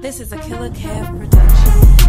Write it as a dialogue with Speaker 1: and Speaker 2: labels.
Speaker 1: This is a Killer Kev production.